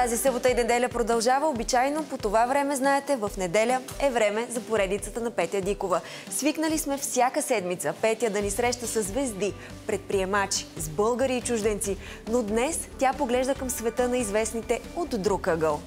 Тази събота и неделя продължава. Обичайно по това време, знаете, в неделя е време за поредицата на Петя Дикова. Свикнали сме всяка седмица Петя да ни среща с звезди, предприемачи, с българи и чужденци. Но днес тя поглежда към света на известните от друг ъгъл.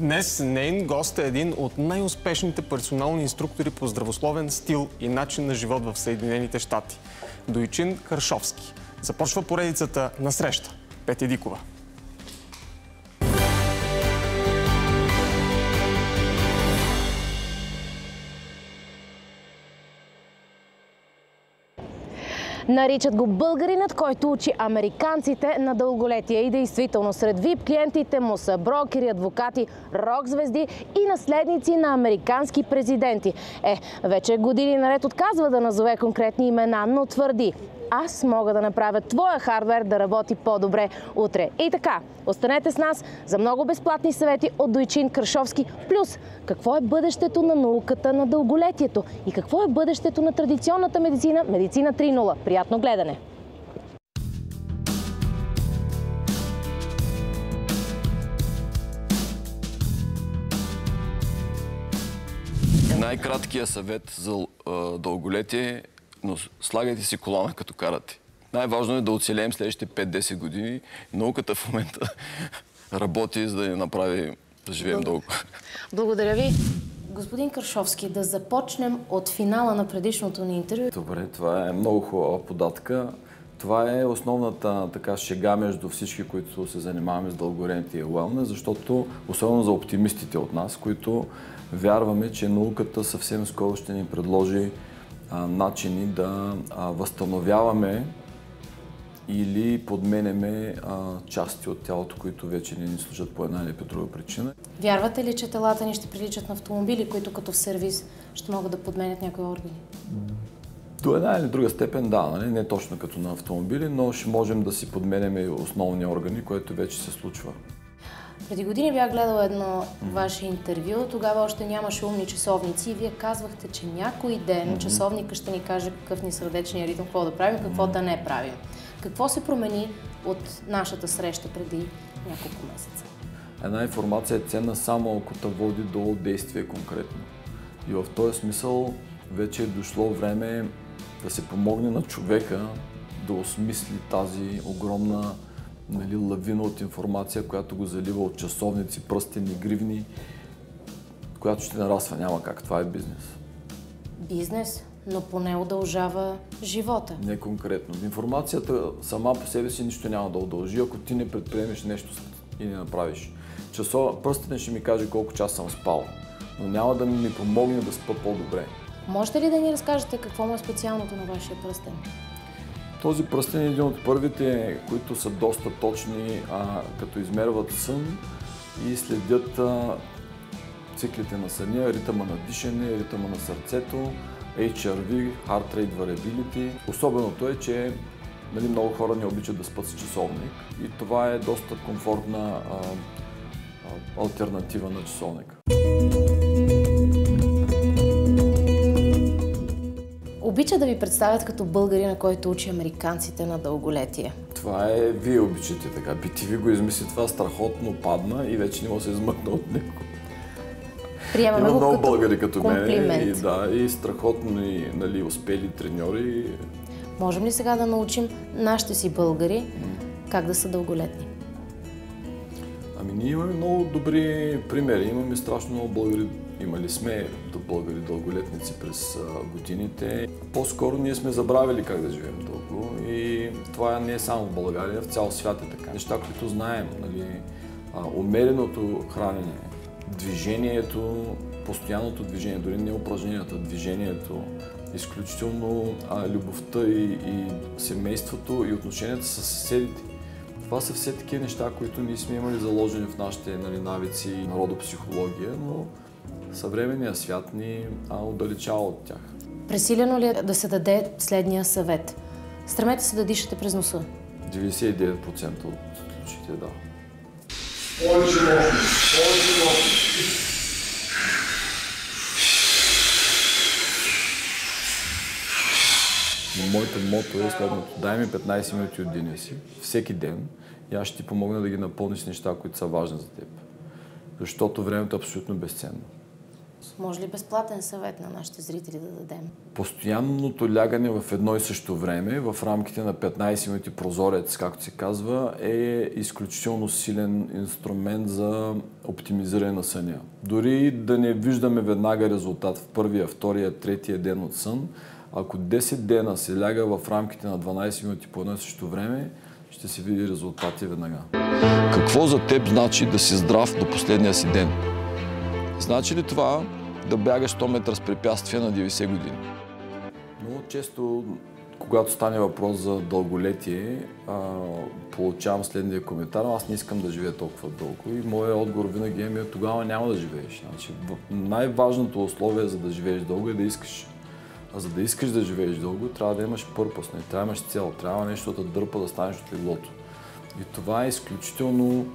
Днес нейн гост е един от най-успешните персонални инструктори по здравословен стил и начин на живот в Съединените щати. Дойчин Каршовски. Започва поредицата на среща. Петя Дикова. Наричат го българинът, който учи американците на дълголетие. И действително, сред ВИП клиентите му са брокери, адвокати, рок-звезди и наследници на американски президенти. Е, вече години наред отказва да назове конкретни имена, но твърди аз мога да направя твоя хардвер да работи по-добре утре. И така, останете с нас за много безплатни съвети от Дойчин Крашовски. Плюс, какво е бъдещето на науката на дълголетието и какво е бъдещето на традиционната медицина, медицина 3.0. Приятно гледане! Най-краткият съвет за дълголетие но слагайте си колана като карате. Най-важно е да оцелеем следващите 5-10 години. Науката в момента работи, за да ни направи да живеем дълго. Благодаря ви. Господин Каршовски, да започнем от финала на предишното ни интервю. Добре, това е много хубава податка. Това е основната така шега между всички, които се занимаваме с дългорентие и wellness, защото особено за оптимистите от нас, които вярваме, че науката съвсем скоро ще ни предложи начини да възстановяваме или подменяме части от тялото, които вече не ни служат по една или по друга причина. Вярвате ли, че телата ни ще приличат на автомобили, които като в сервис ще могат да подменят някои органи? До една или друга степен да, нали? не точно като на автомобили, но ще можем да си подменяме основни органи, което вече се случва. Преди години бях гледала едно ваше интервю, тогава още нямаше умни часовници и вие казвахте, че някой ден часовника ще ни каже какъв ни сърдечния ритъм, какво да правим, какво да не правим. Какво се промени от нашата среща преди няколко месеца? Една информация е ценна само ако те води до действие конкретно. И в този смисъл вече е дошло време да се помогне на човека да осмисли тази огромна нали, лавина от информация, която го залива от часовници, пръстени, гривни, която ще нараства. Няма как. Това е бизнес. Бизнес, но поне удължава живота. Не конкретно. Информацията сама по себе си нищо няма да удължи, ако ти не предприемеш нещо и не направиш. Часо, пръстен ще ми каже колко час съм спал, но няма да ми помогне да спа по-добре. Можете ли да ни разкажете какво му е специалното на вашия пръстен? Този пръстен е един от първите, които са доста точни, а, като измерват сън и следят а, циклите на съня, ритъма на дишане, ритъма на сърцето, HRV, Heart Rate Variability. Особеното е, че нали, много хора не обичат да спят с часовник и това е доста комфортна а, а, альтернатива на часовника. Обича да ви представят като българина, който учи американците на дълголетие. Това е, вие обичате така. BTV го измисли това страхотно падна и вече не може да се измъкна от него. Приемаме Има го много българи като комплимент. мен и, да, и страхотно и, нали, успели треньори. Можем ли сега да научим нашите си българи как да са дълголетни? Ами ние имаме много добри примери. Имаме страшно много българи. Имали сме българи дълголетници през годините. По-скоро ние сме забравили как да живеем дълго и това не е само в България, в цял свят е така. Неща, които знаем, нали, умереното хранене, движението, постоянното движение, дори не упражненията, движението, изключително а, любовта и, и семейството и отношенията с съседите. Това са все такива неща, които ние сме имали заложени в нашите нали, навици и народопсихология, но съвременният свят ни отдалечава от тях. Пресилено ли е да се даде следния съвет? Стремете се да дишате през носа. 99% от случаите, да. Повече мощност, повече мощност. Но моето мото е следното. Дай ми 15 минути от деня си, всеки ден и аз ще ти помогна да ги напълниш неща, които са важни за теб. Защото времето е абсолютно безценно. Може ли безплатен съвет на нашите зрители да дадем? Постоянното лягане в едно и също време, в рамките на 15 минути прозорец, както се казва, е изключително силен инструмент за оптимизиране на съня. Дори да не виждаме веднага резултат в първия, втория, третия ден от сън, ако 10 дена се ляга в рамките на 12 минути по едно и също време, ще се види резултати веднага. Какво за теб значи да си здрав до последния си ден? Значи ли това да бягаш 100 метра с препятствия на 90 години? Много често, когато стане въпрос за дълголетие, получавам следния коментар. Аз не искам да живея толкова дълго. И моят отговор винаги е, ми, тогава няма да живееш. Значи, най-важното условие за да живееш дълго е да искаш. А за да искаш да живееш дълго, трябва да имаш пърпос, не трябва да имаш цел, трябва нещо да дърпа да станеш от леглото. И това е изключително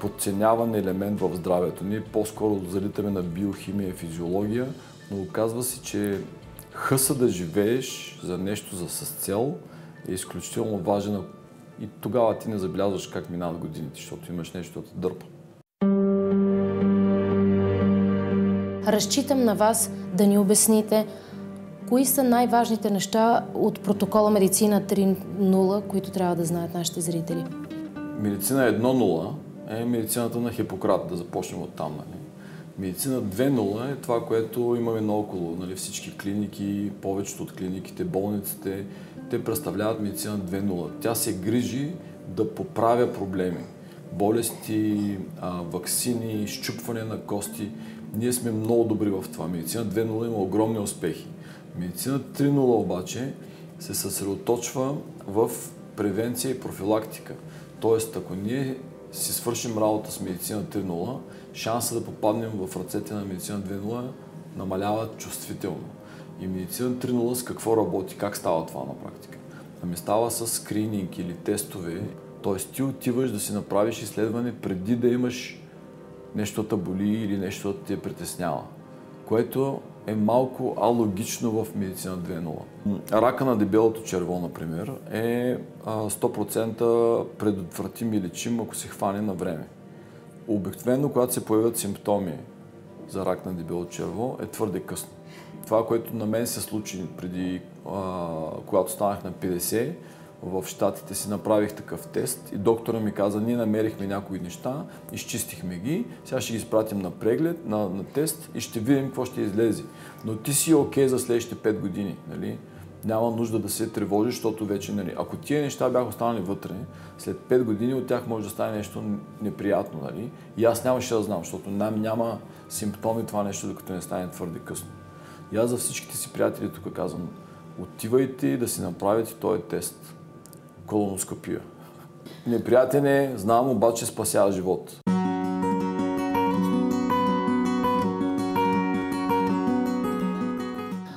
подценяван елемент в здравето. Ние по-скоро залитаме на биохимия и физиология, но оказва се, че хъса да живееш за нещо за с цел е изключително важен и тогава ти не забелязваш как минават годините, защото имаш нещо да дърпа. Разчитам на вас да ни обясните кои са най-важните неща от протокола Медицина 3.0, които трябва да знаят нашите зрители. Медицина 1.0 е медицината на Хипократ, да започнем от там. Нали? Медицина 2.0 е това, което имаме наоколо. Нали? Всички клиники, повечето от клиниките, болниците, те представляват медицина 2.0. Тя се грижи да поправя проблеми. Болести, а, вакцини, щупване на кости. Ние сме много добри в това. Медицина 2.0 има огромни успехи. Медицина 3.0 обаче се съсредоточва в превенция и профилактика. Тоест, ако ние си свършим работа с медицина 3.0, шанса да попаднем в ръцете на медицина 2.0 намалява чувствително. И медицина 3.0 с какво работи, как става това на практика? Ами става с скрининг или тестове, т.е. ти отиваш да си направиш изследване преди да имаш нещо да боли или нещо да те притеснява. Което е малко алогично в медицина 2.0. Рака на дебелото черво, например, е 100% предотвратим и лечим, ако се хване на време. Обикновено, когато се появят симптоми за рак на дебелото черво, е твърде късно. Това, което на мен се случи преди, когато станах на 50, в Штатите си направих такъв тест и доктора ми каза, ние намерихме някои неща, изчистихме ги, сега ще ги изпратим на преглед, на, на тест и ще видим какво ще излезе. Но ти си окей okay за следващите 5 години, нали? Няма нужда да се тревожиш, защото вече, нали, ако тия неща бяха останали вътре, след 5 години от тях може да стане нещо неприятно, нали? И аз нямаше да знам, защото няма симптоми това нещо, докато не стане твърде късно. И аз за всичките си приятели тук казвам, отивайте да си направите този тест колоноскопия. Неприятен е, знам, обаче спасява живот.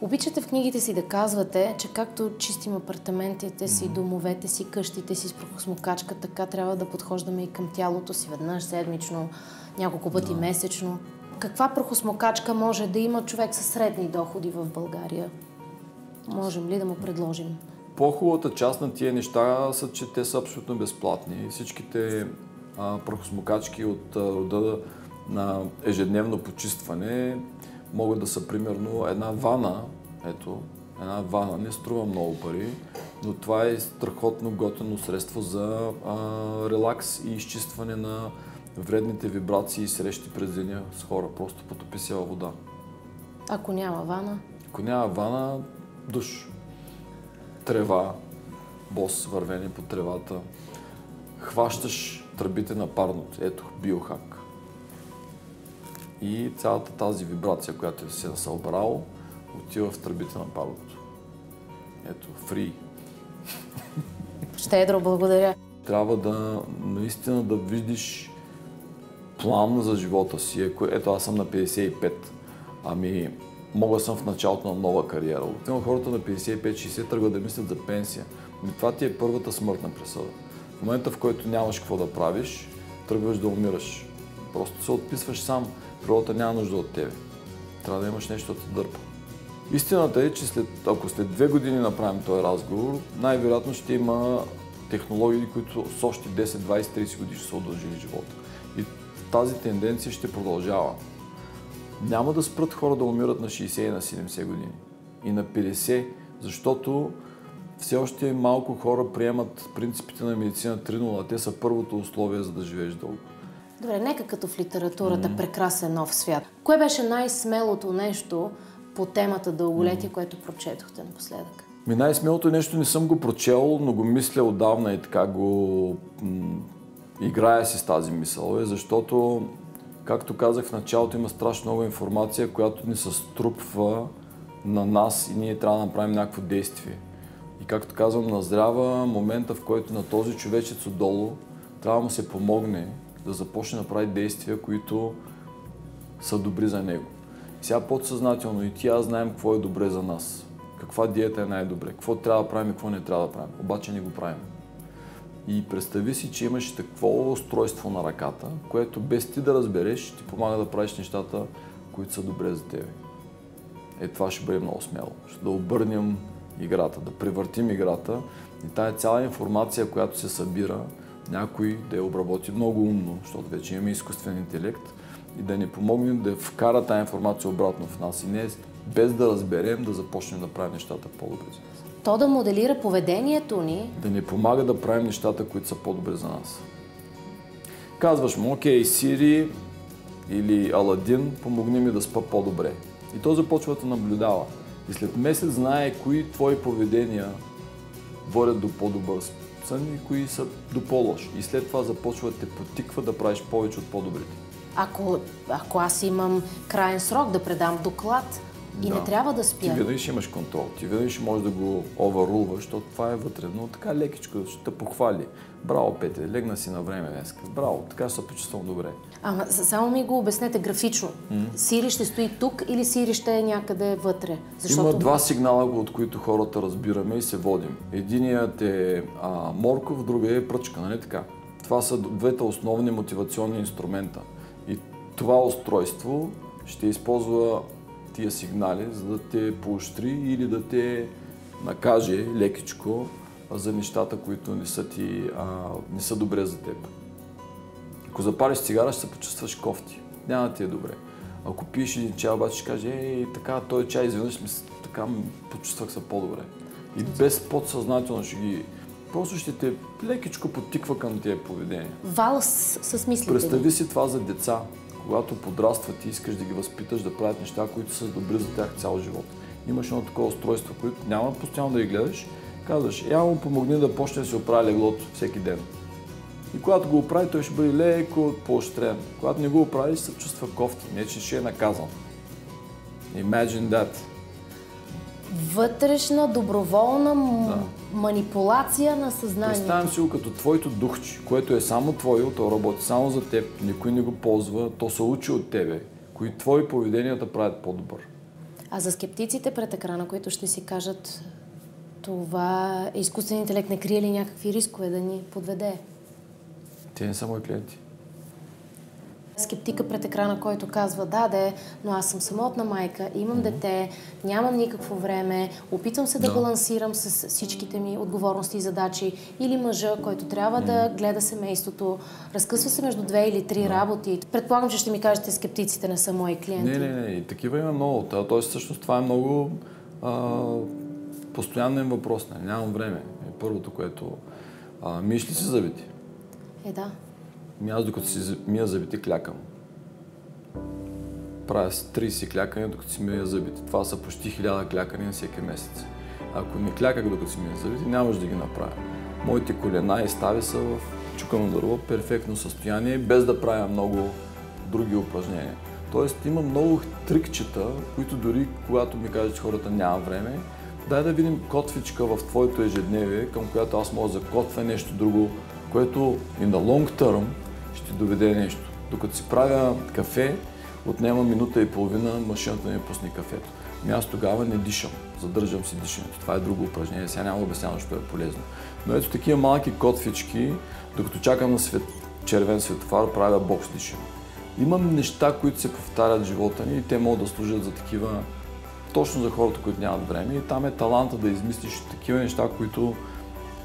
Обичате в книгите си да казвате, че както чистим апартаментите си, домовете си, къщите си с прахосмокачка, така трябва да подхождаме и към тялото си веднъж седмично, няколко пъти да. месечно. Каква прахосмокачка може да има човек със средни доходи в България? Можем ли да му предложим? По-хубавата част на тия неща са, че те са абсолютно безплатни. Всичките а, прахосмокачки от рода на ежедневно почистване могат да са примерно една вана, ето, една вана не струва много пари, но това е страхотно готено средство за а, релакс и изчистване на вредните вибрации и срещи през деня с хора. Просто потопи се във вода. Ако няма вана? Ако няма вана, душ трева, бос вървени по тревата. Хващаш тръбите на парното. Ето, биохак. И цялата тази вибрация, която си е събрал, отива в тръбите на парното. Ето, фри. Щедро, благодаря. Трябва да наистина да видиш план за живота си. Ето, аз съм на 55. Ами, мога съм в началото на нова кариера. Обикновено хората на 55-60 тръгват да мислят за пенсия. Но това ти е първата смъртна присъда. В момента, в който нямаш какво да правиш, тръгваш да умираш. Просто се отписваш сам. Природата няма нужда от тебе. Трябва да имаш нещо да те дърпа. Истината е, че след, ако след две години направим този разговор, най-вероятно ще има технологии, които с още 10, 20, 30 години ще са удължили живота. И тази тенденция ще продължава. Няма да спрат хора да умират на 60 и на 70 години. И на 50, защото все още малко хора приемат принципите на медицина 3.0, а те са първото условие за да живееш дълго. Добре, нека като в литературата mm. прекрасен нов свят. Кое беше най-смелото нещо по темата дълголетие, mm. което прочетохте напоследък? Ми най-смелото нещо не съм го прочел, но го мисля отдавна и така го м- играя си с тази мисъл, е, защото, както казах в началото, има страшно много информация, която ни се струпва на нас и ние трябва да направим някакво действие. И както казвам, назрява момента, в който на този човечец отдолу трябва да му се помогне да започне да прави действия, които са добри за него. Сега подсъзнателно и ти аз знаем какво е добре за нас. Каква диета е най-добре, какво трябва да правим и какво не трябва да правим. Обаче не го правим. И представи си, че имаш такова устройство на ръката, което без ти да разбереш, ти помага да правиш нещата, които са добре за тебе. Е, това ще бъде много смело. Ще да обърнем играта, да превъртим играта и тая цяла информация, която се събира, някой да я обработи много умно, защото вече имаме изкуствен интелект и да ни помогне да вкара тази информация обратно в нас и не без да разберем да започнем да правим нещата по-добре. То да моделира поведението ни. Да ни помага да правим нещата, които са по-добре за нас. Казваш му, окей, Сири или Аладин, помогни ми да спа по-добре. И то започва да наблюдава. И след месец знае кои твои поведения водят до по-добър сън и кои са до по-лош. И след това започва да те потиква да правиш повече от по-добрите. Ако, ако аз имам крайен срок да предам доклад, и да. не трябва да спя. Ти винаги ще имаш контрол. Ти винаги ще можеш да го овърулваш, защото това е вътре. Но така лекичко ще те похвали. Браво, Петре, легна си на време днес. Браво, така се почувствам добре. Ама само ми го обяснете графично. Mm-hmm. Сири ще стои тук или Сири ще е някъде вътре? Защото... Има два сигнала, от които хората разбираме и се водим. Единият е а, морков, другия е пръчка, нали така? Това са двете основни мотивационни инструмента. И това устройство ще използва тия сигнали, за да те поощри или да те накаже лекичко за нещата, които не са, ти, а, не са добре за теб. Ако запалиш цигара, ще се почувстваш кофти. Няма да ти е добре. Ако пиеш един чай, обаче ще каже, ей, така, този чай изведнъж ми, така, почувствах се по-добре. И без подсъзнателно ще ги... Просто ще те лекичко потиква към тия поведения. Вал с, с мислите Представи си това за деца когато подрастват и искаш да ги възпиташ да правят неща, които са добри за тях цял живот. Имаш едно такова устройство, което няма постоянно да ги гледаш, казваш, я му помогни да почне да се оправи леглото всеки ден. И когато го оправи, той ще бъде леко поощрен. Когато не го оправи, се чувства кофти, не че ще е наказан. Imagine that вътрешна, доброволна да. манипулация на съзнанието. Представям си го като твоето духче, което е само твое, то работи само за теб, никой не го ползва, то се учи от тебе, кои твои поведения да правят по-добър. А за скептиците пред екрана, които ще си кажат това изкуствен интелект не крие ли някакви рискове да ни подведе? Те не са мои клиенти скептика пред екрана, който казва, да, де, но аз съм самотна майка, имам дете, нямам никакво време, опитвам се да no. балансирам с всичките ми отговорности и задачи, или мъжа, който трябва да гледа семейството, разкъсва се между две или три no. работи. Предполагам, че ще ми кажете, скептиците не са мои клиенти. Не, не, не, и такива има много. Тоест, всъщност това е много а, постоянен въпрос. Не, нямам време. Е първото, което а, мисли си завити. Е, да. Ми аз докато си мия зъбите, клякам. Правя 30 клякания, докато си мия зъбите. Това са почти 1000 клякания всеки месец. Ако не кляках докато си мия зъбите, нямаш да ги направя. Моите колена и стави са в чукано дърво, перфектно състояние, без да правя много други упражнения. Тоест има много трикчета, които дори когато ми кажат, че хората няма време, дай да видим котвичка в твоето ежедневие, към която аз мога да закотвя нещо друго, което и на long term ще доведе нещо. Докато си правя кафе, отнема минута и половина машината ми пусне кафето. Ами аз тогава не дишам, задържам си дишането. Това е друго упражнение, сега няма обяснявам, защото е полезно. Но ето такива малки котвички, докато чакам на свет, червен светофар, правя бокс дишане. Имам неща, които се повтарят в живота ни и те могат да служат за такива, точно за хората, които нямат време. И там е таланта да измислиш такива неща, които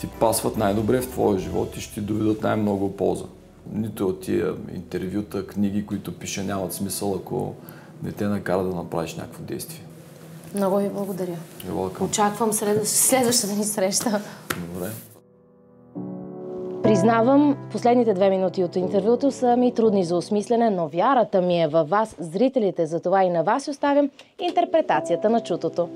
ти пасват най-добре в твоя живот и ще ти доведат най-много полза. Нито от тия интервюта, книги, които пише, нямат смисъл, ако не те накара да направиш някакво действие. Много ви благодаря. Очаквам след... следващата ни среща. Добре. Признавам, последните две минути от интервюто са ми трудни за осмислене, но вярата ми е във вас, зрителите, за това и на вас оставям интерпретацията на чутото.